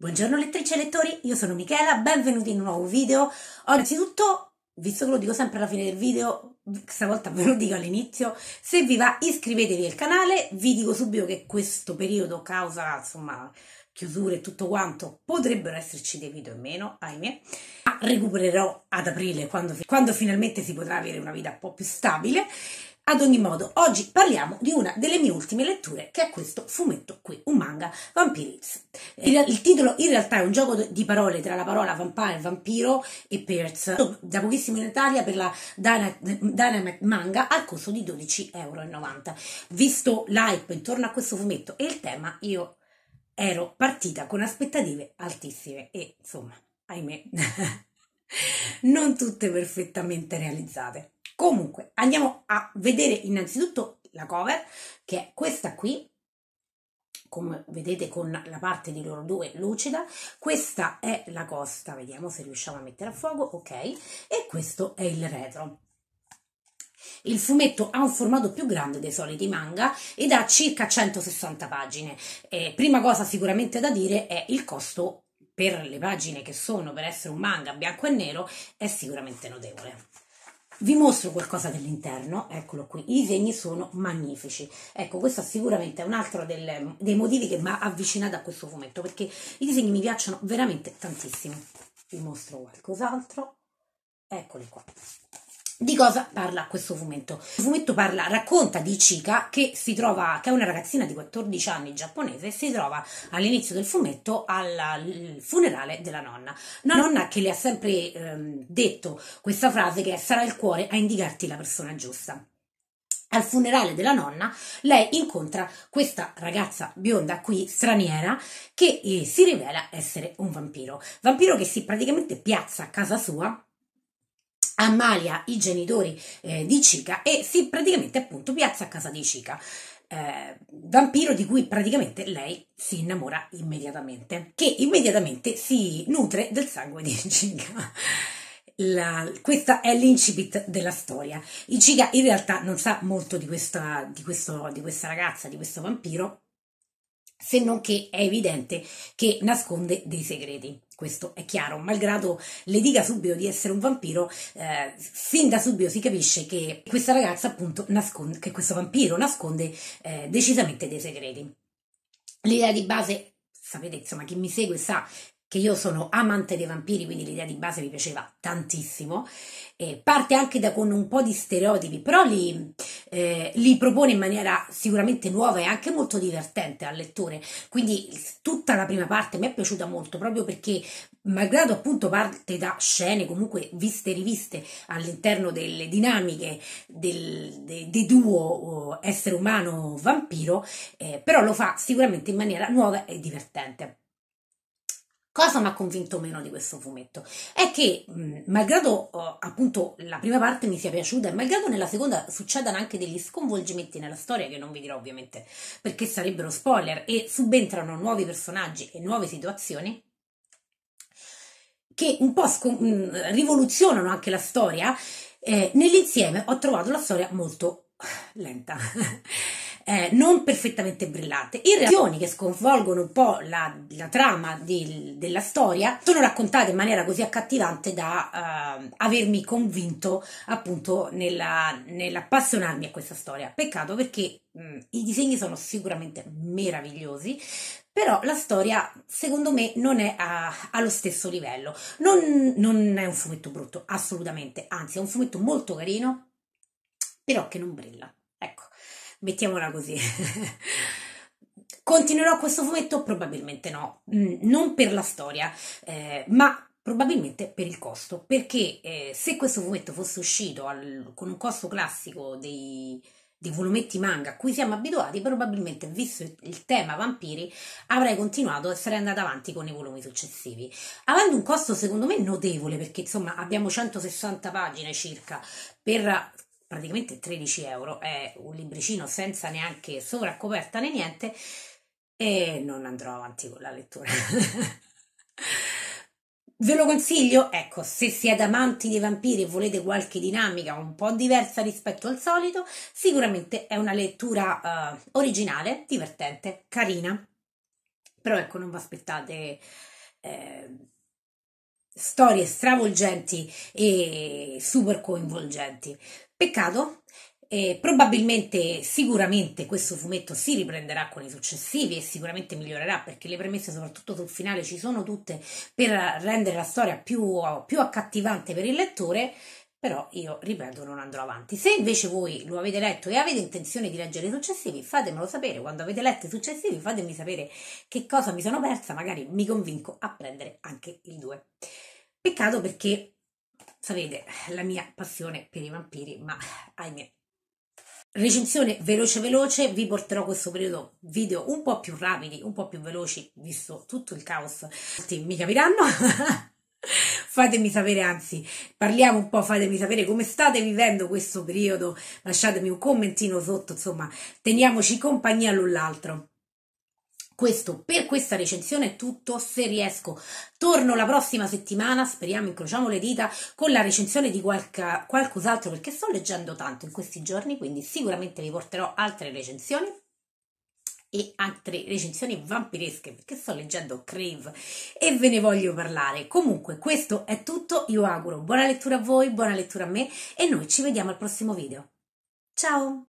Buongiorno lettrici e lettori, io sono Michela, benvenuti in un nuovo video. Innanzitutto, visto che lo dico sempre alla fine del video, stavolta ve lo dico all'inizio, se vi va iscrivetevi al canale, vi dico subito che questo periodo causa, insomma, chiusure e tutto quanto, potrebbero esserci dei video in meno, ahimè, ma recupererò ad aprile quando, quando finalmente si potrà avere una vita un po' più stabile ad ogni modo, oggi parliamo di una delle mie ultime letture, che è questo fumetto qui, un manga, Vampiriz. Il, il titolo in realtà è un gioco di parole tra la parola vampire, vampiro e Pierce, da pochissimo in Italia per la Dynamite Manga al costo di 12,90 euro. Visto l'hype intorno a questo fumetto e il tema, io ero partita con aspettative altissime e insomma, ahimè, non tutte perfettamente realizzate. Comunque, andiamo a vedere innanzitutto la cover, che è questa qui, come vedete con la parte di loro due lucida, questa è la costa, vediamo se riusciamo a mettere a fuoco, ok, e questo è il retro. Il fumetto ha un formato più grande dei soliti manga ed ha circa 160 pagine. Eh, prima cosa sicuramente da dire è il costo per le pagine che sono per essere un manga bianco e nero è sicuramente notevole. Vi mostro qualcosa dell'interno, eccolo qui, i disegni sono magnifici. Ecco, questo sicuramente è un altro del, dei motivi che mi ha avvicinato a questo fumetto, perché i disegni mi piacciono veramente tantissimo. Vi mostro qualcos'altro, eccoli qua. Di cosa parla questo fumetto? Il fumetto parla, racconta di Chika che si trova, che è una ragazzina di 14 anni giapponese e si trova all'inizio del fumetto al funerale della nonna. Una nonna che le ha sempre ehm, detto questa frase che è sarà il cuore a indicarti la persona giusta. Al funerale della nonna lei incontra questa ragazza bionda qui straniera che eh, si rivela essere un vampiro. Vampiro che si praticamente piazza a casa sua ammalia i genitori eh, di Chica e si praticamente appunto piazza a casa di Chica. Eh, vampiro di cui praticamente lei si innamora immediatamente, che immediatamente si nutre del sangue di Chica. La, questa è l'incipit della storia. Ichiga in realtà non sa molto di questa, di, questo, di questa ragazza, di questo vampiro, se non che è evidente che nasconde dei segreti. Questo è chiaro, malgrado le dica subito di essere un vampiro, eh, fin da subito si capisce che questa ragazza appunto nasconde, che questo vampiro nasconde eh, decisamente dei segreti. L'idea di base, sapete insomma chi mi segue sa che io sono amante dei vampiri, quindi l'idea di base mi piaceva tantissimo. Eh, parte anche da con un po' di stereotipi, però li, eh, li, propone in maniera sicuramente nuova e anche molto divertente al lettore. Quindi tutta la prima parte mi è piaciuta molto, proprio perché, malgrado appunto parte da scene comunque viste e riviste all'interno delle dinamiche del, de, de duo oh, essere umano-vampiro, eh, però lo fa sicuramente in maniera nuova e divertente. Cosa mi ha convinto meno di questo fumetto? È che, mh, malgrado uh, appunto la prima parte mi sia piaciuta e malgrado nella seconda succedano anche degli sconvolgimenti nella storia, che non vi dirò ovviamente perché sarebbero spoiler, e subentrano nuovi personaggi e nuove situazioni, che un po' scon- mh, rivoluzionano anche la storia, eh, nell'insieme ho trovato la storia molto lenta eh, non perfettamente brillante. In reazioni che sconvolgono un po' la, la trama di, della storia sono raccontate in maniera così accattivante da eh, avermi convinto appunto nella, nell'appassionarmi a questa storia. Peccato perché mh, i disegni sono sicuramente meravigliosi, però la storia secondo me non è a, allo stesso livello. Non, non è un fumetto brutto, assolutamente, anzi è un fumetto molto carino, però che non brilla. Mettiamola così. Continuerò questo fumetto? Probabilmente no, mm, non per la storia, eh, ma probabilmente per il costo, perché eh, se questo fumetto fosse uscito al, con un costo classico dei, dei volumetti manga a cui siamo abituati, probabilmente, visto il tema vampiri, avrei continuato e sarei andata avanti con i volumi successivi. Avendo un costo secondo me notevole, perché insomma abbiamo 160 pagine circa per praticamente 13 euro, è un libricino senza neanche sovraccoperta né niente e non andrò avanti con la lettura. Ve lo consiglio? Ecco, se siete amanti dei vampiri e volete qualche dinamica un po' diversa rispetto al solito, sicuramente è una lettura uh, originale, divertente, carina però ecco non vi aspettate eh, storie stravolgenti e super coinvolgenti. Peccato, eh, probabilmente, sicuramente questo fumetto si riprenderà con i successivi e sicuramente migliorerà perché le premesse, soprattutto sul finale, ci sono tutte per rendere la storia più, più accattivante per il lettore. Però io ripeto, non andrò avanti. Se invece voi lo avete letto e avete intenzione di leggere i successivi, fatemelo sapere. Quando avete letto i successivi, fatemi sapere che cosa mi sono persa. Magari mi convinco a prendere anche il 2. Peccato perché sapete la mia passione per i vampiri, ma ahimè. Recensione veloce veloce, vi porterò questo periodo video un po' più rapidi, un po' più veloci, visto tutto il caos. Mi capiranno? fatemi sapere, anzi, parliamo un po', fatemi sapere come state vivendo questo periodo, lasciatemi un commentino sotto, insomma, teniamoci compagnia l'un l'altro. Questo per questa recensione è tutto, se riesco. Torno la prossima settimana, speriamo, incrociamo le dita, con la recensione di qualche, qualcos'altro perché sto leggendo tanto in questi giorni, quindi sicuramente vi porterò altre recensioni e altre recensioni vampiresche perché sto leggendo Crave e ve ne voglio parlare. Comunque questo è tutto, io auguro buona lettura a voi, buona lettura a me e noi ci vediamo al prossimo video. Ciao!